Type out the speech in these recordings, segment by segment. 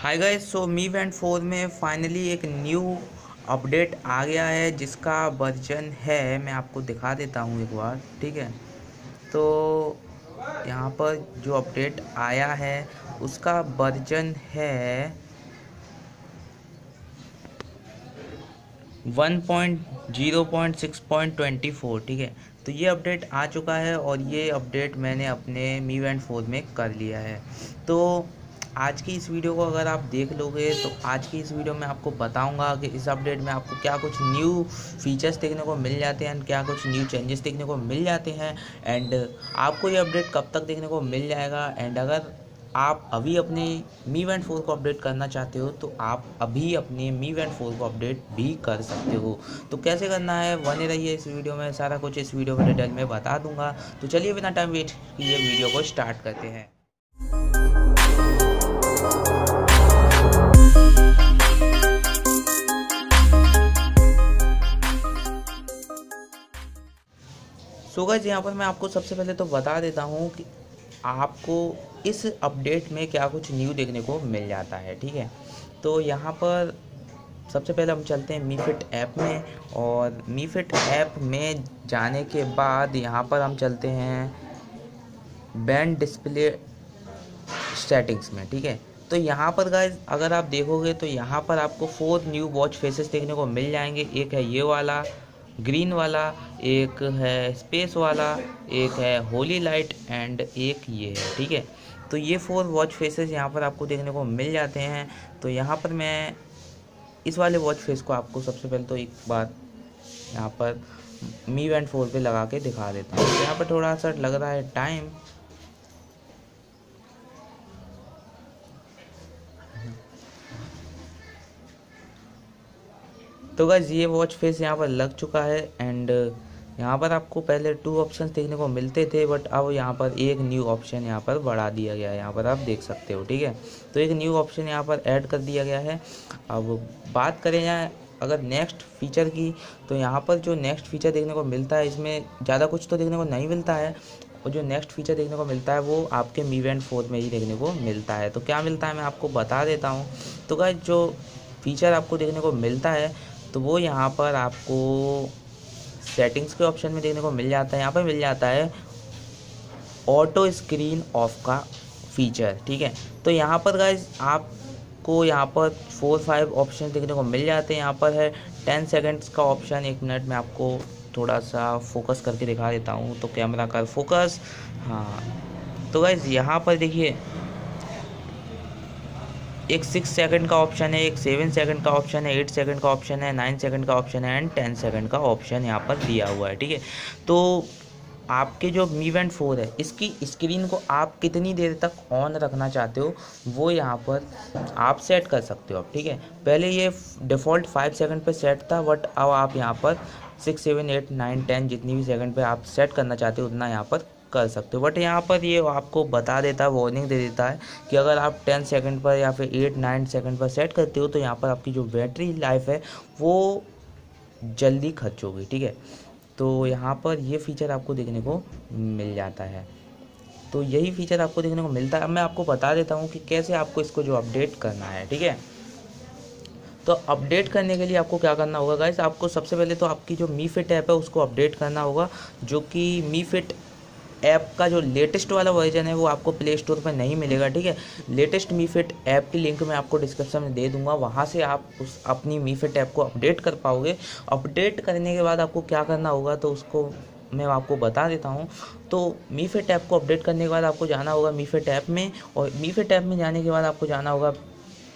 Hi guys so Mi Band four में finally एक new update आ गया है, जिसका वर्जन है, मैं आपको दिखा देता हूँ एक बार, ठीक है? तो यहाँ पर जो अपडेट आया है, उसका वर्जन है one point zero point six point twenty four ठीक है? तो ये अपडेट आ चुका है और ये अपडेट मैंने अपने मी वैंड फोर में कर लिया है। तो आज की इस वीडियो को अगर आप देख लोगे तो आज की इस वीडियो में आपको बताऊँगा कि इस अपडेट में आपको क्या कुछ न्यू फीचर्स देखने को मिल जाते हैं एंड क्या कुछ न्यू चेंजेस देखने को मिल जाते हैं एंड आपको ये अपडेट कब तक देखने को मिल जाएगा एंड अगर आप अभी अपने मी वैंड फोर को अपडेट करना चाहते हो तो आप अभी अपने मी वैंड फोर को अपडेट भी कर सकते हो। तो कैसे करना है, बने रहिए इस वीडियो में, सारा कुछ इस वीडियो में डिटेल में बता दूँगा। तो चलिए बिना टाइम वेट किए वीडियो को स्टार्ट करते हैं। सो गैस यहाँ पर मैं आपको सबसे पहले तो बता देता हूँ कि आपको इस अपडेट में क्या कुछ न्यू देखने को मिल जाता है, ठीक है? तो यहाँ पर सबसे पहले हम चलते हैं मीफिट ऐप में और मीफिट ऐप में जाने के बाद यहाँ पर हम चलते हैं बैंड डिस्प्ले सेटिंग्स में, ठीक है? तो यहाँ पर गाइज़ अगर आप देखोगे तो यहाँ पर आपको फोर न्यू वॉच फेसेस देखने को मिल जाएँगे। एक है ये वाला ग्रीन वाला, एक है स्पेस वाला, एक है होली लाइट एंड एक ये है, ठीक है? तो ये फोर वॉच फेसेस यहाँ पर आपको देखने को मिल जाते हैं। तो यहाँ पर मैं इस वाले वॉच फेस को आपको सबसे पहले तो एक बार यहाँ पर मी वैंड फोर पे लगा के दिखा देता हूँ। तो यहाँ पर थोड़ा सा लग रहा है टाइम तो गैस ये वॉच फेस यहाँ पर लग चुका है एंड यहाँ पर आपको पहले टू ऑप्शन देखने को मिलते थे बट अब यहाँ पर एक न्यू ऑप्शन यहाँ पर बढ़ा दिया गया है। यहाँ पर आप देख सकते हो, ठीक है? तो एक न्यू ऑप्शन यहाँ पर ऐड कर दिया गया है। अब बात करें यहाँ, अगर नेक्स्ट फीचर की तो यहाँ पर जो नेक्स्ट फीचर देखने को मिलता है, इसमें ज़्यादा कुछ तो देखने को नहीं मिलता है। और जो नेक्स्ट फीचर देखने को मिलता है, वो आपके मी वैंड फोर में ही देखने को मिलता है। तो क्या मिलता है, मैं आपको बता देता हूँ। तो गाइज़ जो फीचर आपको देखने को मिलता है तो वो यहाँ पर आपको सेटिंग्स के ऑप्शन में देखने को मिल जाता है। यहाँ पर मिल जाता है ऑटो स्क्रीन ऑफ़ का फीचर ठीक है? तो यहाँ पर गाइज़ आपको यहाँ पर फोर फाइव ऑप्शन देखने को मिल जाते हैं। यहाँ पर है टेन सेकेंड्स का ऑप्शन एक मिनट में आपको थोड़ा सा फोकस करके दिखा देता हूँ। तो कैमरा कर फोकस हाँ। तो गाइज़ यहाँ पर देखिए एक सिक्स सेकंड का ऑप्शन है, एक सेवन सेकंड का ऑप्शन है एट सेकंड का ऑप्शन है नाइन सेकंड का ऑप्शन है एंड टेन सेकंड का ऑप्शन यहाँ पर दिया हुआ है, ठीक है? तो आपके जो मी फोर है, इसकी स्क्रीन को आप कितनी देर तक ऑन रखना चाहते हो, वो यहाँ पर आप सेट कर सकते हो आप, ठीक है? पहले ये डिफ़ॉल्ट फाइव सेकंड पे सेट था बट अब आप यहाँ पर six seven eight nine ten जितनी भी सेकंड पे आप सेट करना चाहते हो, उतना यहाँ पर कर सकते हो। बट यहाँ पर ये आपको बता देता है वार्निंग दे देता है कि अगर आप टेन सेकंड पर या फिर एट नाइन सेकंड पर सेट करते हो तो यहाँ पर आपकी जो बैटरी लाइफ है, वो जल्दी खर्च होगी, ठीक है? तो यहाँ पर ये फीचर आपको देखने को मिल जाता है। तो यही फीचर आपको देखने को मिलता है। अब मैं आपको बता देता हूँ कि कैसे आपको इसको जो अपडेट करना है, ठीक है? तो अपडेट करने के लिए आपको क्या करना होगा गाइस आपको सबसे पहले तो आपकी जो मी फिट ऐप है, उसको अपडेट करना होगा, जो कि मी फिट ऐप का जो लेटेस्ट वाला वर्जन है, वो आपको प्ले स्टोर पर नहीं मिलेगा, ठीक है? लेटेस्ट मी फिट ऐप की लिंक मैं आपको डिस्क्रिप्शन में दे दूँगा। वहाँ से आप उस, अपनी मी फिट ऐप को अपडेट कर पाओगे। अपडेट करने के बाद आपको क्या करना होगा तो उसको मैं आपको बता देता हूँ। तो मी फिट ऐप को अपडेट करने के बाद आपको जाना होगा मी फिट ऐप में, और मी फिट ऐप में जाने के बाद आपको जाना होगा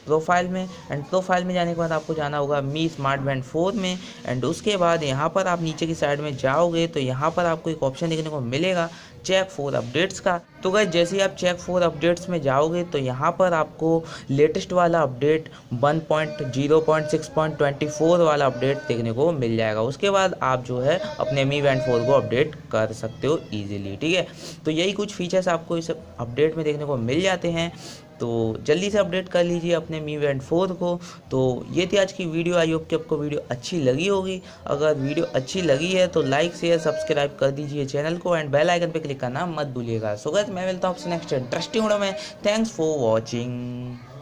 प्रोफ़ाइल में एंड प्रोफ़ाइल में जाने के बाद आपको जाना होगा मी स्मार्ट बैंड फोर में एंड उसके बाद यहाँ पर आप नीचे की साइड में जाओगे तो यहाँ पर आपको एक ऑप्शन देखने को मिलेगा चेक फोर अपडेट्स का। तो गए जैसे ही आप चेक फोर अपडेट्स में जाओगे तो यहाँ पर आपको लेटेस्ट वाला अपडेट 1.0.6.24 वाला अपडेट देखने को मिल जाएगा। उसके बाद आप जो है अपने मी वैंड फोर को अपडेट कर सकते हो ईजिली ठीक है? तो यही कुछ फीचर्स आपको इस अपडेट में देखने को मिल जाते हैं। तो जल्दी से अपडेट कर लीजिए अपने मी वैंड फोर को। तो ये थी आज की वीडियो आई होप कि आपको वीडियो अच्छी लगी होगी। अगर वीडियो अच्छी लगी है तो लाइक शेयर सब्सक्राइब कर दीजिए चैनल को एंड बेल आइकन पे क्लिक करना मत भूलिएगा। सो गैस मैं मिलता हूँ आपसे नेक्स्ट इंटरेस्टिंग वीडियो में थैंक्स फॉर वॉचिंग